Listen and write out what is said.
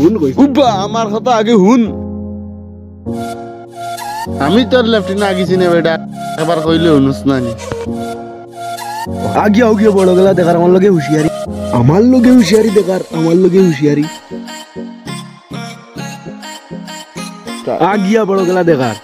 হুন কই উব্বা আমার কথা আগে হুন। আমি তোর লেফটিনে আগিছি না বেটা এবার কইলে হুনুস না আগে আগে বড় গেলা দেখার আমার লগে হুঁশিয়ারি। আমার লগে হুঁশিয়ারি দেখার আমার লগে হুঁশিয়ারি। আগিয়া বড় গেলা দেখার।